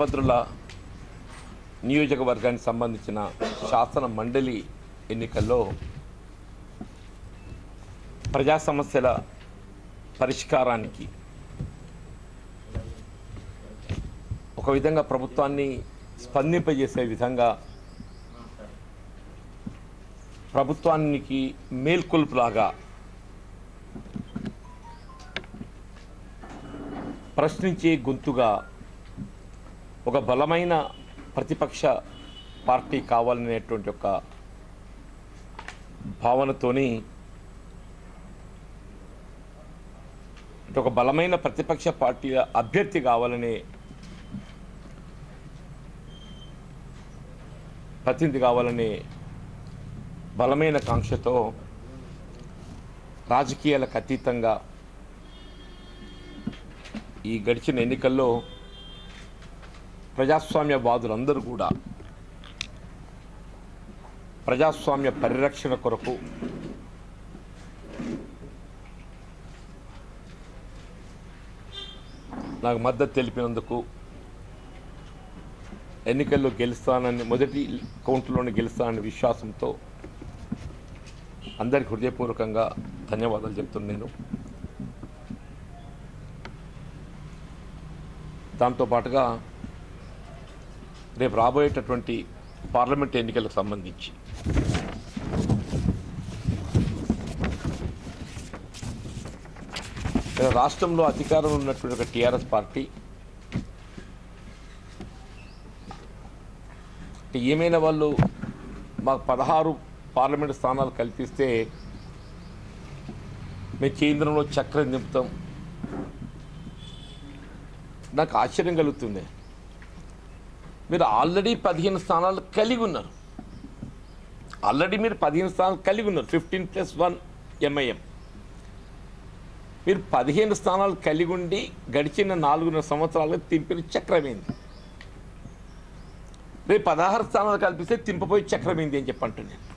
భద్రుల నియోజకవర్గానికి సంబంధించిన శాసన మండలి ఎన్నికల్లో ప్రజా సమస్యల పరిష్కారానికి ఒక విధంగా ప్రభుత్వాన్ని స్పందింపజేసే విధంగా ప్రభుత్వానికి మేల్కొల్పులాగా ప్రశ్నించే గొంతుగా ఒక బలమైన ప్రతిపక్ష పార్టీ కావాలనేటువంటి ఒక భావనతోని ఒక బలమైన ప్రతిపక్ష పార్టీ అభ్యర్థి కావాలనే ప్రతినిధి కావాలనే బలమైన కాంక్షతో రాజకీయాలకు అతీతంగా ఈ గడిచిన ఎన్నికల్లో ప్రజాస్వామ్యవాదులందరూ కూడా ప్రజాస్వామ్య పరిరక్షణ కొరకు నాకు మద్దతు తెలిపినందుకు ఎన్నికల్లో గెలుస్తానని మొదటి కౌంట్లోనే గెలుస్తానని విశ్వాసంతో అందరికి హృదయపూర్వకంగా ధన్యవాదాలు చెప్తున్నాను నేను. దాంతో పాటుగా రేపు రాబోయేటటువంటి పార్లమెంట్ ఎన్నికలకు సంబంధించి రాష్ట్రంలో అధికారంలో ఉన్నటువంటి ఒక టీఆర్ఎస్ పార్టీ అంటే ఏమైనా వాళ్ళు మాకు పదహారు పార్లమెంట్ స్థానాలు కల్పిస్తే మేము కేంద్రంలో చక్రం నింపుతాం. నాకు ఆశ్చర్యం కలుగుతుంది. మీరు ఆల్రెడీ పదిహేను స్థానాలు కలిగి ఉన్నారు. ఆల్రెడీ మీరు పదిహేను స్థానాలు కలిగి ఉన్నారు. ఫిఫ్టీన్ ప్లస్ వన్ ఎంఐఎం మీరు పదిహేను స్థానాలు కలిగి ఉండి గడిచిన నాలుగున్నర సంవత్సరాలుగా తింపిన చక్రమైంది? రేపు పదహారు స్థానాలు కల్పిస్తే తింపపోయి చక్రమైంది అని చెప్పంటున్నాను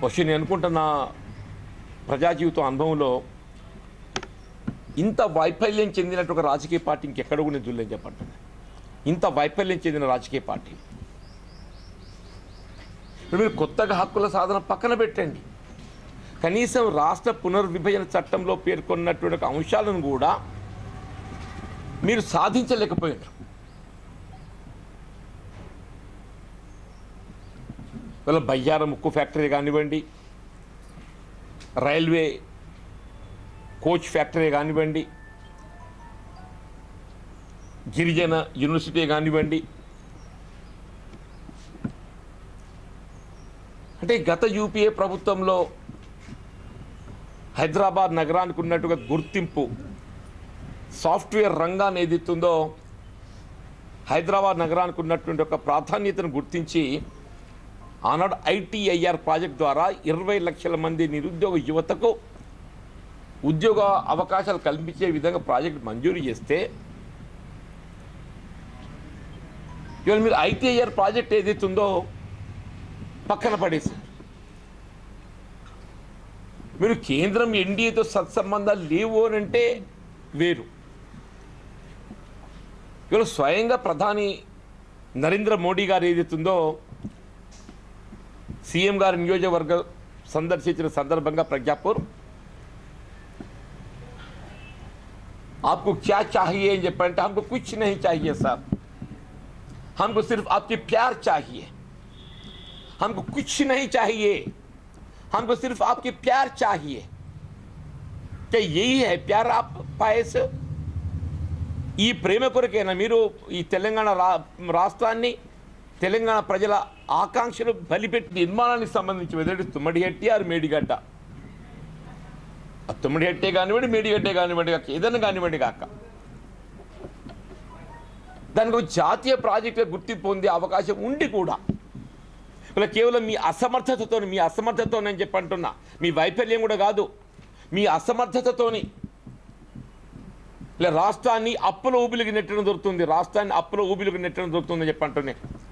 బహుశా నేను అనుకుంటున్న ప్రజా జీవితం అనుభవంలో ఇంత వైఫల్యం చెందినట్టు ఒక రాజకీయ పార్టీ ఇంకెక్కడ కూడా చూడలేని చెప్పండి. ఇంత వైఫల్యం చెందిన రాజకీయ పార్టీ. ఇప్పుడు మీరు కొత్తగా హక్కుల సాధన పక్కన పెట్టండి. కనీసం రాష్ట్ర పునర్విభజన చట్టంలో పేర్కొన్నటువంటి అంశాలను కూడా మీరు సాధించలేకపోయారు వీళ్ళ బయ్యార ముక్కు ఫ్యాక్టరీ కానివ్వండి రైల్వే కోచ్ ఫ్యాక్టరీ కానివ్వండి గిరిజన యూనివర్సిటీ కానివ్వండి. అంటే గత యూపీఏ ప్రభుత్వంలో హైదరాబాద్ నగరానికి ఉన్నట్టుగా గుర్తింపు సాఫ్ట్వేర్ రంగాన్ని ఏదైతుందో హైదరాబాద్ నగరానికి ఉన్నటువంటి ఒక ప్రాధాన్యతను గుర్తించి ఆనాడు ఐటీఐఆర్ ప్రాజెక్ట్ ద్వారా ఇరవై లక్షల మంది నిరుద్యోగ యువతకు ఉద్యోగ అవకాశాలు కల్పించే విధంగా ప్రాజెక్ట్ మంజూరు చేస్తే ఇవాళ మీరు ఐటీఐఆర్ ప్రాజెక్ట్ ఏదైతుందో పక్కన పడేశారు. మీరు కేంద్రం ఎన్డీఏతో సత్సంబంధాలు లేవు అని అంటే వేరు. ఇవాళ స్వయంగా ప్రధాని నరేంద్ర మోడీ గారు ఏదైతుందో సీఎం గారి నియోజకవర్గ సందర్శించిన సందర్భంగా ప్రజ్ఞాపూర్ आपको क्या चाहिए అని చెప్పంటే हमको कुछ नहीं चाहिए साहब हमको सिर्फ आपके प्यार चाहिए हमको कुछ नहीं चाहिए हमको सिर्फ आपके प्यार चाहिए क्या यही है प्यार आप पाए से ఈ ప్రేమ కొరకేనా మీరు ఈ తెలంగాణ రా రాష్ట్రాన్ని తెలంగాణ ప్రజల ఆకాంక్షలు బలిపెట్టి నిర్మాణానికి సంబంధించి వెదటి తుమ్మడిహట్టి ఆరు మేడిగడ్డ ఆ తుమ్మడిహట్టే కానివ్వండి మేడిగడ్డే కానివ్వండి కాక ఏదైనా కానివ్వండి కాక. దానికి జాతీయ ప్రాజెక్టుగా గుర్తింపు పొందే అవకాశం ఉండి కూడా ఇలా కేవలం మీ అసమర్థతతో మీ అసమర్థతతో నేను చెప్పంటున్నా మీ వైఫల్యం కూడా కాదు. మీ అసమర్థతతోని. ఇలా రాష్ట్రాన్ని అప్పుల ఊబిలికి నెట్టడం దొరుకుతుంది రాష్ట్రాన్ని అప్పుల ఊబిలికి నెట్టడం దొరుకుతుందని చెప్పంటున్నాను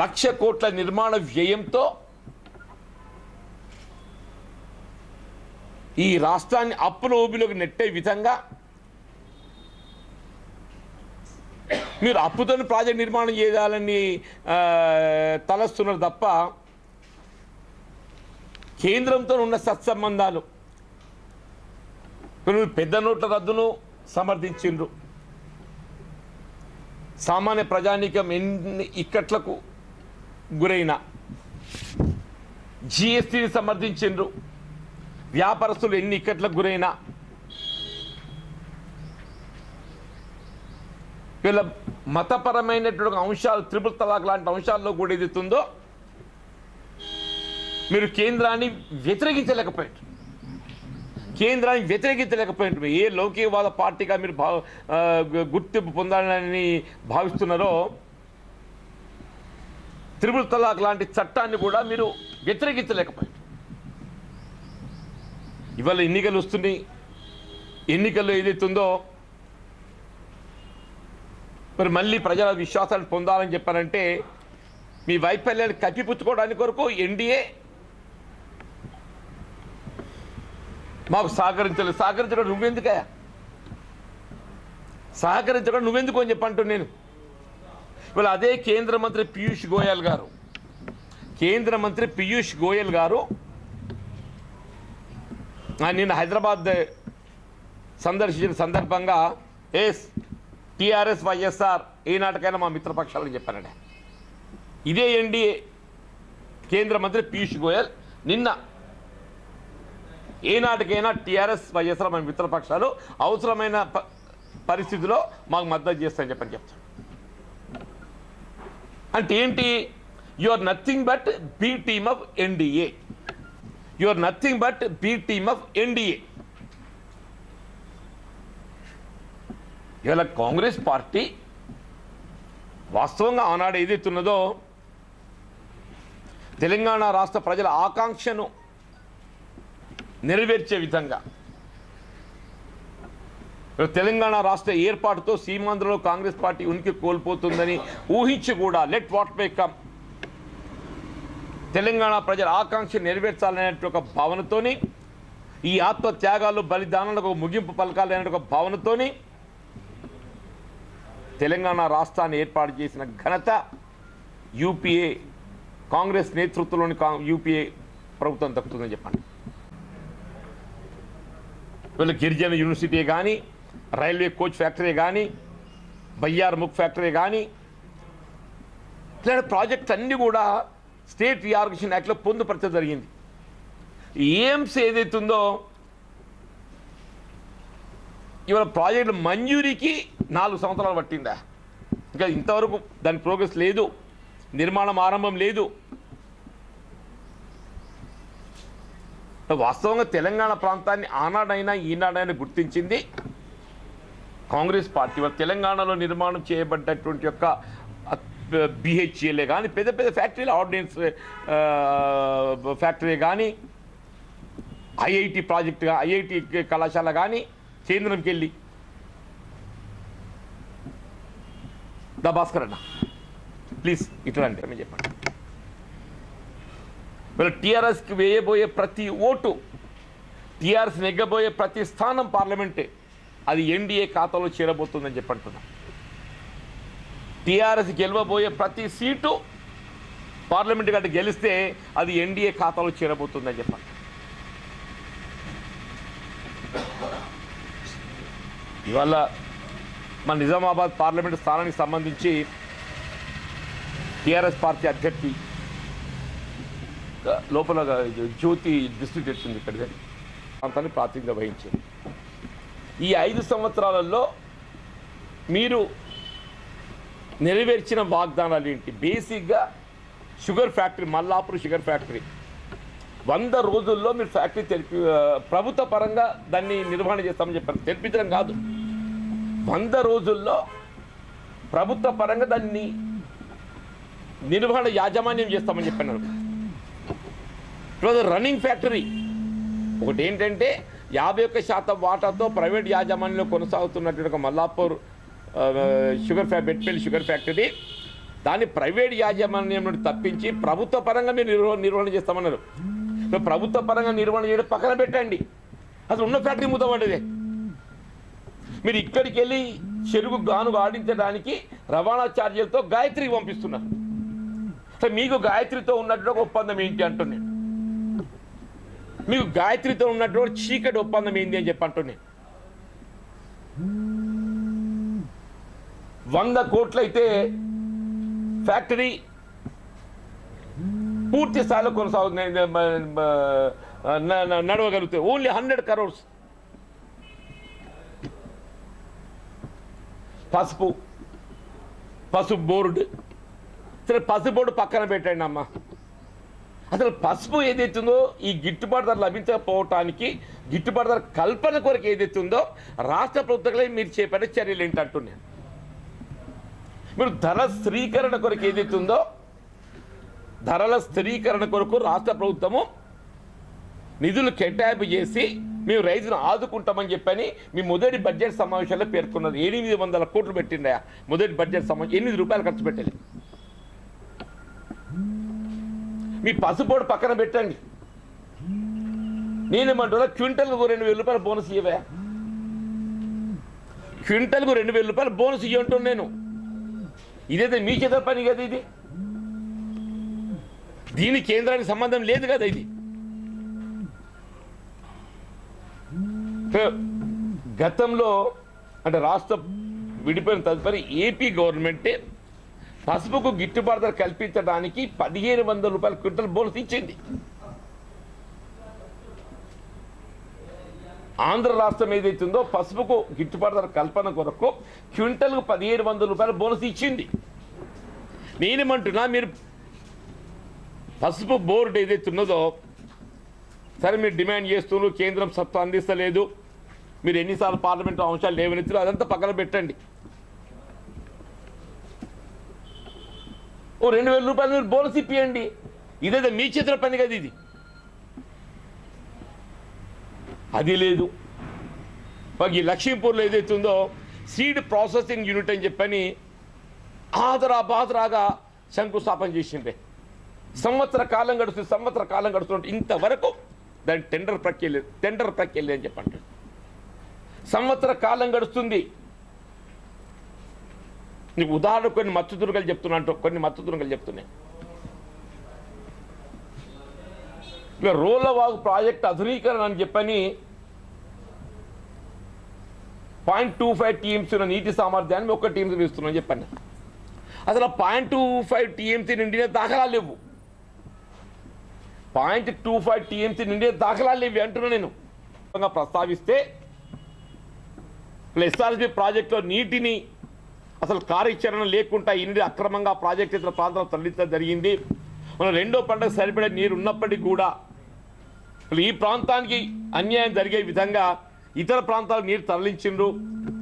లక్ష కోట్ల నిర్మాణ వ్యయంతో ఈ రాష్ట్రాన్ని అప్పుల ఊబిలోకి నెట్టే విధంగా మీరు అప్పుతో ప్రాజెక్ట్ నిర్మాణం చేయాలని తలస్తున్నారు తప్ప కేంద్రంతో ఉన్న సత్సంబంధాలు పెద్ద నోట్ల రద్దును సమర్థించిండ్రు. సామాన్య ప్రజానీకం ఎన్ని ఇక్కట్లకు గురైన జిఎస్టీని సమర్థించిండ్రు. వ్యాపారస్తులు ఎన్ని ఇక్కట్లకు గురైనా వీళ్ళ మతపరమైనటువంటి అంశాలు త్రిపుల్ తలాక్ లాంటి అంశాల్లో కూడా ఎదుగుతుందో మీరు కేంద్రాన్ని వ్యతిరేకించలేకపోయారు కేంద్రాన్ని వ్యతిరేకించలేకపోయినారు. ఏ లౌకికవాద పార్టీగా మీరు భావ గుర్తింపు పొందాలని భావిస్తున్నారో త్రిపుల్ తలాక్ లాంటి చట్టాన్ని కూడా మీరు వ్యతిరేకించలేకపోయారు. ఇవాళ ఎన్నికలు వస్తున్నాయి. ఎన్నికల్లో ఏదైతుందో మరి మళ్ళీ ప్రజల విశ్వాసాన్ని పొందాలని చెప్పారంటే మీ వైఫల్యాన్ని కప్పిపుచ్చుకోవడానికి కొరకు ఎన్డీఏ మాకు సహకరించలేదు సహకరించడం నువ్వెందుకయా సహకరించడం నువ్వెందుకు అని చెప్పంటు నేను ఇవాళ అదే కేంద్ర మంత్రి పీయూష్ గోయల్ గారు. కేంద్ర మంత్రి పీయూష్ గోయల్ గారు నిన్న హైదరాబాద్ సందర్శించిన సందర్భంగా ఎస్ టిఆర్ఎస్ వైఎస్ఆర్ ఈనాటికైనా మా మిత్రపక్షాలని చెప్పానండి ఇదే ఎన్డీఏ కేంద్ర మంత్రి పీయూష్ గోయల్ నిన్న ఏనాటికైనా టీఆర్ఎస్ వైఎస్ఆర్ మా మిత్రపక్షాలు అవసరమైన ప- పరిస్థితిలో మాకు మద్దతు చేస్తాయని చెప్పని చెప్తాను అంటే ఏంటి? You are nothing but B team of NDA you are nothing but B team of NDA ఇవాళ కాంగ్రెస్ పార్టీ వాస్తవంగా ఆనాడు ఏదైతున్నదో తెలంగాణ రాష్ట్ర ప్రజల ఆకాంక్షను నెరవేర్చే విధంగా తెలంగాణ రాష్ట్ర ఏర్పాటుతో సీమాంధ్రలో కాంగ్రెస్ పార్టీ ఉనికి కోల్పోతుందని ఊహించి కూడా let what may come. Telangana ప్రజల ఆకాంక్ష నెరవేర్చాలనేటువంటి ఒక భావనతోని ఈ ఆత్మ త్యాగాలు బలిదానాలకు ముగింపు పలకాలనే ఒక భావనతోని తెలంగాణ రాష్ట్రాన్ని ఏర్పాటు చేసిన ఘనత యూపీఏ కాంగ్రెస్ నేతృత్వంలోని యూపీఏ ప్రభుత్వం దక్కుతుందని చెప్పండి. వీళ్ళు గిరిజన యూనివర్సిటీ కానీ రైల్వే కోచ్ ఫ్యాక్టరీ కానీ బయ్యార్ ముక్ ఫ్యాక్టరీ కానీ ఇట్లాంటి ప్రాజెక్ట్స్ అన్నీ కూడా స్టేట్ రీఆర్గనైజేషన్ యాక్ట్లో పొందుపరచడం జరిగింది. ఎయిమ్స్ ఏదైతుందో ఇవాళ ప్రాజెక్టు మంజూరీకి నాలుగు సంవత్సరాలు పట్టిందా? ఇంకా ఇంతవరకు దాని ప్రోగ్రెస్ లేదు నిర్మాణం ఆరంభం లేదు. వాస్తవంగా తెలంగాణ ప్రాంతాన్ని ఆనాడైనా ఈనాడైనా గుర్తించింది కాంగ్రెస్ పార్టీ వాళ్ళ తెలంగాణలో నిర్మాణం చేయబడ్డటువంటి యొక్క బిహెచ్ఏలే కానీ పెద్ద పెద్ద ఫ్యాక్టరీలు ఆర్డినెన్స్ ఫ్యాక్టరీ కానీ ఐఐటి ప్రాజెక్ట్ ఐఐటి కళాశాల కానీ కేంద్రంకి వెళ్ళి. దా భాస్కర్ అన్న. ప్లీజ్ ఇట్లాంటి చెప్పండి. వీళ్ళు టీఆర్ఎస్కి వేయబోయే ప్రతి ఓటు టీఆర్ఎస్ నెగ్గబోయే ప్రతి స్థానం పార్లమెంటే. అది ఎన్డీఏ ఖాతాలో చేరబోతుందని చెప్పంటున్నా టీఆర్ఎస్ గెలవబోయే ప్రతి సీటు పార్లమెంట్ గట్ట గెలిస్తే అది ఎన్డీఏ ఖాతాలో చేరబోతుందని చెప్పండి ఇవాళ మన నిజామాబాద్ పార్లమెంట్ స్థానానికి సంబంధించి టీఆర్ఎస్ పార్టీ అభ్యర్థి లోపల జ్యోతి డిస్ట్రిక్ట్ వచ్చింది ఇక్కడ. ప్రాంతాన్ని ప్రాతినిధ్యం వహించింది. ఈ ఐదు సంవత్సరాలలో మీరు నెరవేర్చిన వాగ్దానాలు ఏంటి? బేసిక్గా sugar factory Mallapur sugar factory. వంద రోజుల్లో మీరు ఫ్యాక్టరీ తెలిపి ప్రభుత్వ పరంగా దాన్ని నిర్వహణ చేస్తామని చెప్పారు. తెలిపించడం కాదు. వంద రోజుల్లో ప్రభుత్వ పరంగా దాన్ని నిర్వహణ యాజమాన్యం చేస్తామని చెప్పినారు ఇట్ వాజ్ రన్నింగ్ ఫ్యాక్టరీ ఒకటి ఏంటంటే యాభై ఒక్క శాతం వాటాతో ప్రైవేట్ యాజమాన్యంలో కొనసాగుతున్నటువంటి ఒక మల్లాపూర్ షుగర్ ఫ్యా బెట్పల్లి షుగర్ ఫ్యాక్టరీ. దాన్ని ప్రైవేట్ యాజమాన్యం నుండి తప్పించి ప్రభుత్వ పరంగా మీరు నిర్వహణ నిర్వహణ చేస్తామన్నారు. ప్రభుత్వ పరంగా నిర్వహణ చేయడం పక్కన పెట్టండి. అసలు ఉన్న ఫ్యాక్టరీ మూతపడ్డదే మీరు ఇక్కడికి వెళ్ళి చెరుకు గాను ఆడించడానికి రవాణా ఛార్జీలతో గాయత్రికి పంపిస్తున్నారు. అసలు మీకు గాయత్రితో ఉన్నట్టు ఒక ఒప్పందం ఏంటి అంటున్నాను. మీకు గాయత్రితో ఉన్నటువంటి చీకటి ఒప్పందం ఏంది అని చెప్పి వంద కోట్లయితే ఫ్యాక్టరీ పూర్తి స్థాయిలో కొనసాగుతుంది. నడవగలుగుతాయి ఓన్లీ హండ్రెడ్ కరోడ్స్. పసుపు పసుపు బోర్డు. సరే పసుపు బోర్డు పక్కన పెట్టండి అమ్మా. అసలు పసుపు ఏదైతుందో ఈ గిట్టుబాటు ధర లభించకపోవటానికి గిట్టుబాటు ధర కల్పన కొరకు ఏదైతుందో రాష్ట్ర ప్రభుత్వంలో మీరు చేపట్టే చర్యలు ఏంటి మీరు ధర స్థిరీకరణ కొరకు ఏదైతుందో ధరల స్థిరీకరణ కొరకు రాష్ట్ర ప్రభుత్వము నిధులు కేటాయింపు చేసి మేము రైతును ఆదుకుంటామని చెప్పని మీ మొదటి బడ్జెట్ సమావేశంలో పేర్కొన్నది. ఎనిమిది వందల కోట్లు పెట్టిండయా మొదటి బడ్జెట్ సమావేశం ఎనిమిది రూపాయలు ఖర్చు పెట్టలేదు మీ పసుపోడు పక్కన పెట్టండి. నేనేమంటున్నా క్వింటల్కు రెండు వేల రూపాయలు బోనస్ ఇవ్వా క్వింటల్కు రెండు వేల రూపాయలు బోనస్ ఇవ్వంటున్నా నేను. ఇదైతే మీ చేత పని కదా ఇది? దీని కేంద్రానికి సంబంధం లేదు కదా ఇది? గతంలో అంటే రాష్ట్ర విడిపోయిన తదుపరి ఏపీ గవర్నమెంటే పసుపుకు గిట్టుబాటు ధర కల్పించడానికి పదిహేను వందల రూపాయల క్వింటల్ బోనస్ ఇచ్చింది. ఆంధ్ర రాష్ట్రం ఏదైతుందో పసుపుకు గిట్టుబాటు ధర కల్పన కొరకు క్వింటల్కు పదిహేను వందల రూపాయల బోనస్ ఇచ్చింది. నేనేమంటున్నా మీరు పసుపు బోర్డు ఏదైతే ఉన్నదో సరే మీరు డిమాండ్ చేస్తున్నారు కేంద్రం సత్తా అందిస్తలేదు మీరు ఎన్నిసార్లు పార్లమెంట్ అంశాలు లేవనెత్తారు అదంతా పక్కన పెట్టండి. ఓ రెండు వేల రూపాయలు మీరు బోనస్ ఇప్పియండి. ఇదేదో మీ చిత్ర పని కదా ఇది. అది లేదు. మాకు ఈ లక్ష్మీపూర్లో ఏదైతే ఉందో సీడ్ ప్రాసెసింగ్ యూనిట్ అని చెప్పని ఆదరా బాదరాగా శంకుస్థాపన చేసిండే సంవత్సర కాలం గడుస్తుంది సంవత్సర కాలం గడుస్తుంటే ఇంతవరకు దాని టెండర్ ప్రక్రియ లేదు. టెండర్ ప్రక్రియ లేదని చెప్పండి సంవత్సర కాలం గడుస్తుంది. నీకు ఉదాహరణ కొన్ని మత్తుతురుగలు చెప్తున్నా అంటూ కొన్ని మత్తుతురుగలు చెప్తున్నాయి. ఇక రోలవాగు ప్రాజెక్ట్ ఆధునీకరణ అని చెప్పని పాయింట్ టూ ఫైవ్ టీఎంసీ ఉన్న నీటి సామర్థ్యాన్ని ఒక్క టీమ్స్ ఇస్తున్నాం చెప్పండి. అసలు పాయింట్ టూ ఫైవ్ టీఎంసీ నిండిన దాఖలాలు లేవు. పాయింట్ టూ ఫైవ్ టీఎంసీ నిండిన దాఖలాలు లేవు అంటున్నా నేను. ప్రస్తావిస్తే ఎస్ఆర్బి ప్రాజెక్టులో నీటిని అసలు కార్యాచరణ లేకుండా ఇన్ని అక్రమంగా ప్రాజెక్ట్ ఇతర ప్రాంతాలు తరలించడం జరిగింది. మన రెండో పంటకు సరిపడే నీరు ఉన్నప్పటికీ కూడా ఈ ప్రాంతానికి అన్యాయం జరిగే విధంగా ఇతర ప్రాంతాలకు నీరు తరలించిండ్రు.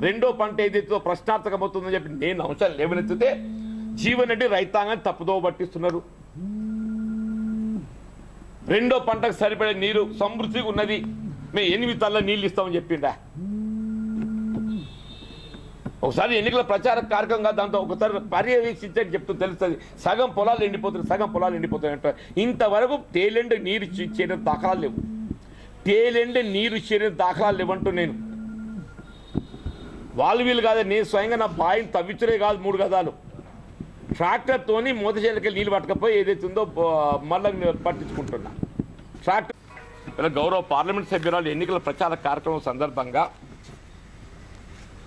రెండో పంట ఏదైతే ప్రశ్నార్థకమవుతుందని చెప్పి నేను అంశాలు లేవనెత్తితే జీవన్ రెడ్డి రైతాంగాన్ని తప్పుదోవ పట్టిస్తున్నారు. రెండో పంటకు సరిపడే నీరు సమృద్ధిగా ఉన్నది. మేము ఎనిమిది తల్ల నీళ్ళు ఇస్తామని చెప్పిండా ఒకసారి ఎన్నికల ప్రచార కార్యక్రమంగా దాంతో ఒకసారి పర్యవేక్షించని చెప్తూ తెలుస్తుంది. సగం పొలాలు ఎండిపోతున్నాయి సగం పొలాలు ఎండిపోతున్నాయి అంటే ఇంతవరకు తేలెండు నీరు చేరిన దాఖలాలు లేవు. తేలెండు నీరు చేరిన దాఖలాలు లేవంటూ నేను. వాళ్ళు వీళ్ళు కాదు నేను స్వయంగా నా బాయిని తవ్వించడే కాదు మూడు గదాలు. ట్రాక్టర్తోని మూతచేలకి నీళ్ళు పట్టకపోయి ఏదైతే ఉందో మళ్ళీ పట్టించుకుంటున్నా. ట్రాక్టర్ గౌరవ పార్లమెంట్ సభ్యురాలు ఎన్నికల ప్రచార కార్యక్రమం సందర్భంగా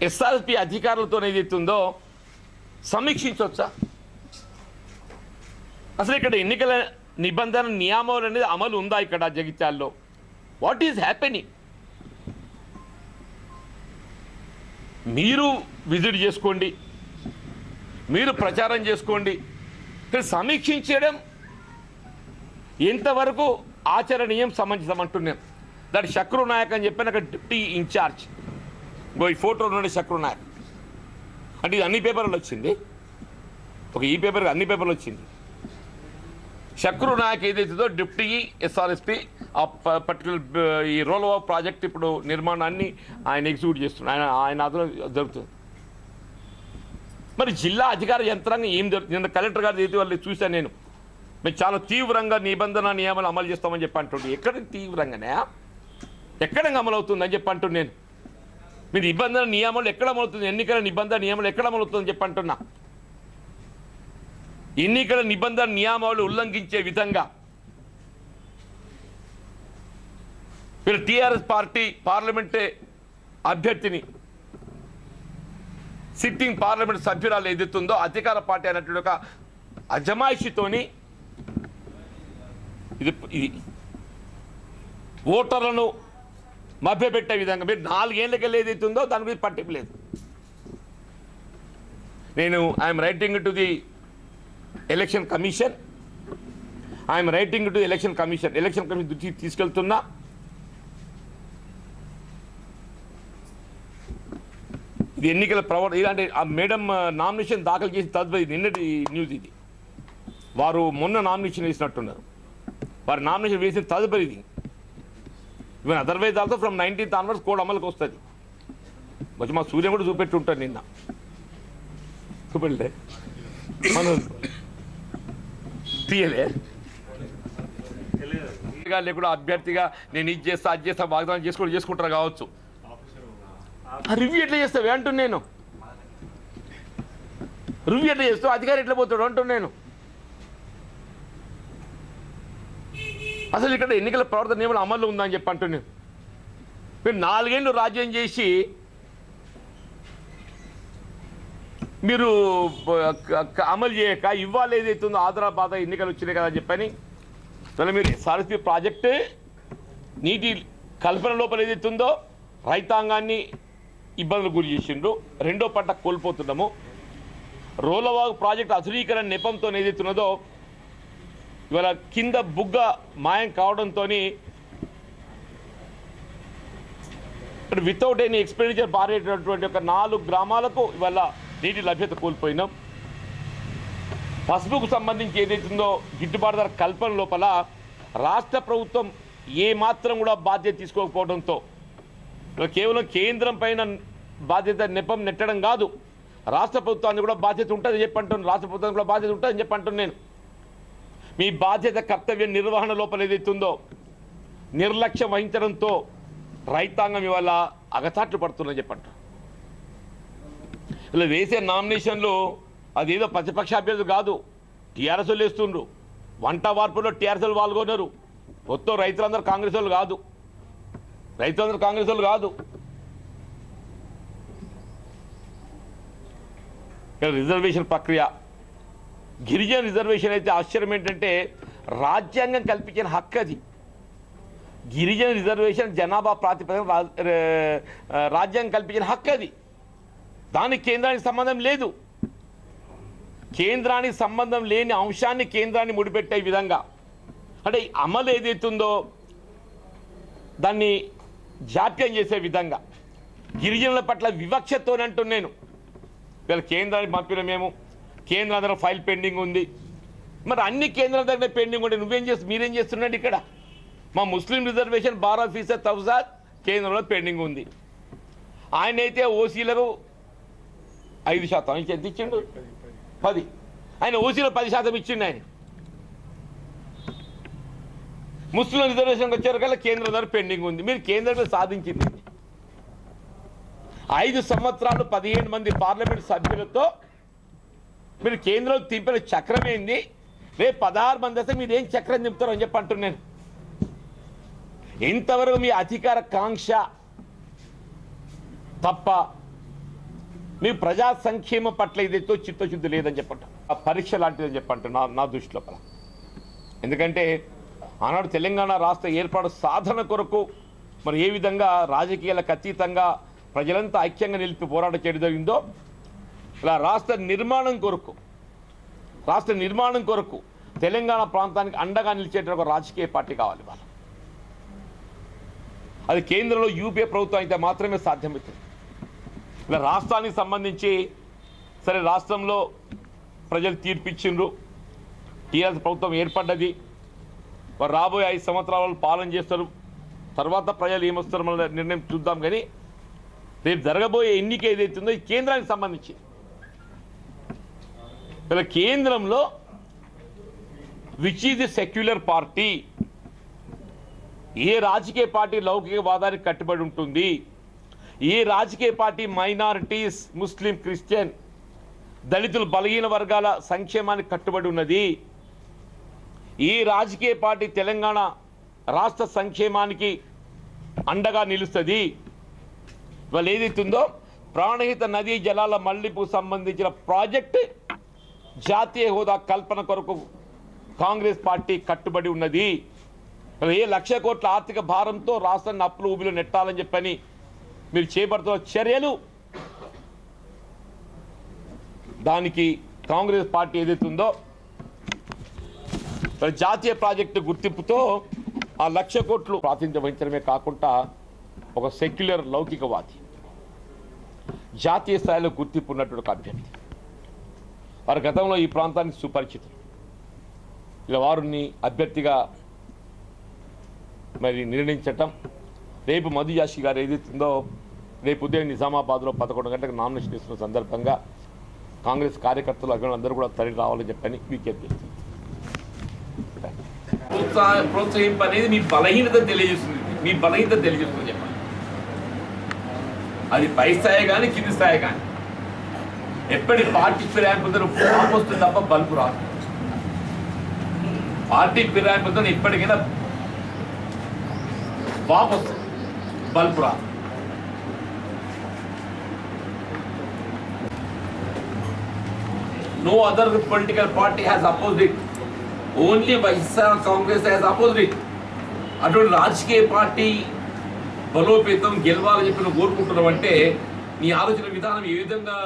ఎస్ఆర్పి అధికారులతో ఏదైతే ఉందో సమీక్షించవచ్చా అసలు ఇక్కడ ఎన్నికల నిబంధన నియామాలు అనేది అమలు ఉందా ఇక్కడ జగిత్యాల్లో? వాట్ ఈజ్ హ్యాపెనింగ్ మీరు విజిట్ చేసుకోండి. మీరు ప్రచారం చేసుకోండి. ఇక్కడ సమీక్షించడం ఎంతవరకు ఆచరణీయం సమంజసం అంటున్నాం దాని శక్రు నాయక్ అని చెప్పిన డిప్యూటీ ఇన్ఛార్జ్ ఇంకో ఈ ఫోటో నుండి శక్రు నాయక్ అంటే ఇది అన్ని పేపర్లు వచ్చింది. ఒక ఈ పేపర్ అన్ని పేపర్లు వచ్చింది. శక్రు నాయక్ ఏదైతుందో డిప్యూటీ ఎస్ఆర్ఎస్పి ఆ పర్టికులర్ ఈ రోల్ రోలవా ప్రాజెక్ట్ ఇప్పుడు నిర్మాణాన్ని ఆయన ఎగ్జిక్యూట్ చేస్తున్నాడు. ఆయన ఆయన అదన జరుగుతుంది. మరి జిల్లా అధికార యంత్రాంగం ఏం జరుగుతుంది నిన్న కలెక్టర్ గారు అయితే వాళ్ళు చూశాను నేను. మేము చాలా తీవ్రంగా నిబంధన నియమాలు అమలు చేస్తామని చెప్పి అంటుండే. ఎక్కడ తీవ్రంగానే? ఎక్కడ అమలవుతుందని చెప్పి అంటున్నాను నేను. మీ నిబంధన నియమాలు ఎక్కడ అమలుతుంది ఎన్నికల నిబంధన నియమాలు ఎక్కడ అమలుతుందని చెప్పి అంటున్నా. ఎన్నికల నిబంధన నియమాలు ఉల్లంఘించే విధంగా మీరు టీఆర్ఎస్ పార్టీ పార్లమెంట్ అభ్యర్థిని సిట్టింగ్ పార్లమెంట్ సభ్యురాలు ఎదుర్తుందో అధికార పార్టీ అనేటువంటి ఒక అజమాయిషితోని ఇది ఇది ఓటర్లను మభ్యపెట్టే విధంగా. మీరు నాలుగేళ్ళకెళ్ళి ఏదైతుందో దాని మీద పట్టింపు లేదు. నేను I'm writing to the election commission. I'm writing to election commission. Election commission దృష్టికి తీసుకెళ్తున్నా. ఇది ఎన్నికల ప్రవర్ ఇలాంటి ఆ మేడం నామినేషన్ దాఖలు చేసి తదుపరి నిన్నటి న్యూస్ ఇది. వారు మొన్న నామినేషన్ వేసినట్టున్నారు. వారు నామినేషన్ వేసిన తదుపరిది. Even otherwise also from nineteenth onwards code అమలుకి వస్తుంది. వచ్చి మా సూర్యం కూడా చూపెట్టి నిన్న. చూపెట్టే మనం తీయలే. లేకుండా అభ్యర్థిగా నేను ఇది చేస్తా అది చేస్తా వాగ్దానం చేసుకుంటూ చేసుకుంటారు కావచ్చు. రివ్యూ ఎట్లా చేస్తావు అంటున్నాను నేను. రివ్యూ ఎట్లా చేస్తావు? అధికారి ఎట్లా పోతాడు అంటున్నాను అసలు ఇక్కడ ఎన్నికల ప్రవర్తన నియమాలు అమల్లో ఉందని చెప్పి అంటున్నాను మీరు నాలుగేళ్ళు రాజ్యం చేసి మీరు అమలు చేయక ఇవ్వాలి ఏదైతుందో ఆదరాబాద ఎన్నికలు వచ్చినాయి కదా అని చెప్పని అసలు మీరు ఎస్ఆర్ఎస్పి ప్రాజెక్టు నీటి కల్పన లోపల ఏదైతుందో రైతాంగాన్ని ఇబ్బందులు గురి చేసిండ్రు. రెండో పంట కోల్పోతున్నాము. రోలవాగు ప్రాజెక్టు అధునీకరణ నెపంతో ఏదైతున్నదో ఇవాళ కింద బుగ్గ మాయం కావడంతో వితౌట్ ఎనీ ఎక్స్పెండిచర్ పారేటటువంటి ఒక నాలుగు గ్రామాలకు ఇవాళ నీటి లభ్యత కోల్పోయినాం. పసుపుకు సంబంధించి ఏదైతుందో గిట్టుబాటు ధర కల్పన లోపల రాష్ట్ర ప్రభుత్వం ఏమాత్రం కూడా బాధ్యత తీసుకోకపోవడంతో కేవలం కేంద్రం పైన బాధ్యత నెపం నెట్టడం కాదు రాష్ట్ర ప్రభుత్వానికి కూడా బాధ్యత ఉంటుందని చెప్పంటున్నాను రాష్ట్ర ప్రభుత్వానికి కూడా బాధ్యత ఉంటుందని చెప్పంటున్నాను నేను. మీ బాధ్యత కర్తవ్య నిర్వహణ లోపల ఏదైతుందో నిర్లక్ష్యం వహించడంతో రైతాంగం ఇవాళ అగచాట్లు పడుతుందని చెప్పంట ఇలా వేసే నామినేషన్లు అదేదో ప్రతిపక్ష అభ్యర్థులు కాదు టీఆర్ఎస్లు వేస్తుండ్రు. వంట వార్పులో టీఆర్ఎస్లు పాల్గొన్నారు. మొత్తం రైతులందరూ కాంగ్రెస్ వాళ్ళు కాదు. రైతులందరూ కాంగ్రెస్ వాళ్ళు కాదు. రిజర్వేషన్ ప్రక్రియ గిరిజన రిజర్వేషన్ అయితే ఆశ్చర్యం ఏంటంటే రాజ్యాంగం కల్పించిన హక్కు అది. గిరిజన రిజర్వేషన్ జనాభా ప్రాతిపదికన రా- రాజ్యాంగం కల్పించిన హక్కు అది. దానికి కేంద్రానికి సంబంధం లేదు. కేంద్రానికి సంబంధం లేని అంశాన్ని కేంద్రాన్ని ముడిపెట్టే విధంగా. అంటే అమలు ఏదైతుందో దాన్ని జాప్యం చేసే విధంగా. గిరిజనుల పట్ల వివక్షతోనంటూ నేను. వీళ్ళ కేంద్రానికి పంపిన మేము. కేంద్రం దగ్గర ఫైల్ పెండింగ్ ఉంది. మరి అన్ని కేంద్రాల దగ్గర పెండింగ్ ఉంటే నువ్వేం చేస్తు మీరేం చేస్తున్నాడు ఇక్కడ? మా ముస్లిం రిజర్వేషన్ బారా ఫీసర్ తౌజాద్ కేంద్రంలో పెండింగ్ ఉంది. ఆయన అయితే ఓసీలకు ఐదు శాతం. ఎంత ఇచ్చిండు? పది. ఆయన ఓసీలో పది శాతం ఇచ్చిండు ఆయన. ముస్లిం రిజర్వేషన్కి వచ్చారు కల్లా కేంద్రం ద్వారా పెండింగ్ ఉంది. మీరు కేంద్రంలో సాధించింది. ఐదు సంవత్సరాలు పదిహేను మంది పార్లమెంట్ సభ్యులతో మీరు కేంద్రంలో తింపిన చక్రం ఏంది? రేపు పదహారు మంది వస్తే మీరు ఏం చక్రం తింపుతారు అని చెప్పి అంటున్నాను. ఇంతవరకు మీ అధికార కాంక్ష తప్ప మీ ప్రజా సంక్షేమ పట్ల ఇదైతే చిత్తశుద్ధి లేదని చెప్పంటారు ఆ పరీక్ష లాంటిదని చెప్పంట నా నా దృష్టి లోపల. ఎందుకంటే ఆనాడు తెలంగాణ రాష్ట్ర ఏర్పాటు సాధన కొరకు మరి ఏ విధంగా రాజకీయాలకు అతీతంగా ప్రజలంతా ఐక్యంగా నిలిపి పోరాటం చేయడం జరిగిందో ఇలా రాష్ట్ర నిర్మాణం కొరకు రాష్ట్ర నిర్మాణం కొరకు తెలంగాణ ప్రాంతానికి అండగా నిలిచేట ఒక రాజకీయ పార్టీ కావాలి వాళ్ళు అది కేంద్రంలో యూపీఏ ప్రభుత్వం అయితే మాత్రమే సాధ్యమవుతుంది. ఇలా రాష్ట్రానికి సంబంధించి సరే రాష్ట్రంలో ప్రజలు తీర్పిచ్చిండ్రు టీఆర్ఎస్ ప్రభుత్వం ఏర్పడ్డది వారు రాబోయే ఐదు సంవత్సరాల పాలన చేస్తారు తర్వాత ప్రజలు ఏమొస్తారో మన నిర్ణయం చూద్దాం కానీ రేపు జరగబోయే ఎన్నిక ఏదైతుందో కేంద్రానికి సంబంధించి ఇలా కేంద్రంలో which is the secular party ఏ రాజకీయ పార్టీ లౌకికవాదానికి కట్టుబడి ఉంటుంది ఏ రాజకీయ పార్టీ మైనారిటీస్ ముస్లిం క్రిస్టియన్ దళితులు బలహీన వర్గాల సంక్షేమానికి కట్టుబడి ఉన్నది ఈ రాజకీయ పార్టీ తెలంగాణ రాష్ట్ర సంక్షేమానికి అండగా నిలుస్తుంది ఇవాళ ఏదైతుందో ప్రాణహిత నదీ జలాల మళ్ళింపు సంబంధించిన ప్రాజెక్ట్ జాతీయ హోదా కల్పన కొరకు కాంగ్రెస్ పార్టీ కట్టుబడి ఉన్నది. ఏ లక్ష కోట్ల ఆర్థిక భారంతో రాష్ట్రాన్ని అప్పులు ఊబిలో నెట్టాలని చెప్పని మీరు చేపడుతున్న చర్యలు దానికి కాంగ్రెస్ పార్టీ ఏదైతే ఉందో జాతీయ ప్రాజెక్టు గుర్తింపుతో ఆ లక్ష కోట్లు ప్రాతినిధ్యం వహించడమే కాకుండా ఒక సెక్యులర్ లౌకికవాది జాతీయ స్థాయిలో గుర్తింపు ఉన్నటువంటి ఒక అభ్యర్థి. వారి గతంలో ఈ ప్రాంతానికి సుపరిచితం ఇలా వారిని అభ్యర్థిగా మరి నిర్ణయించటం రేపు మధు యాషి గారు ఏదైతుందో రేపు ఉదయం నిజామాబాద్లో పదకొండు గంటలకు నామినేషన్ ఇస్తున్న సందర్భంగా కాంగ్రెస్ కార్యకర్తలు అభిమానులందరూ కూడా తరలి రావాలని చెప్పని విజ్ఞప్తి ప్రోత్సాహ ప్రోత్సహింపు అనేది మీ బలహీనత తెలియజేస్తుంది. మీ బలహీనత తెలియజేస్తుంది చెప్పండి. అది పై స్థాయి కానీ కింది స్థాయి కానీ. ఎప్పటి పార్టీ ఫిరాయింపుతో ఫామ్ వస్తుంది తప్ప బల్బు రాదు పార్టీ ఫిరాయింపుతో ఎప్పటికైనా బాంబు వస్తుంది బల్బు రాదు no other political party has opposed it. Only Vaisya Congress has opposed it. అటువంటి రాజకీయ పార్టీ బలోపేతం గెలవాలని చెప్పి నువ్వు కోరుకుంటున్నావు అంటే నీ ఆలోచన విధానం ఏ విధంగా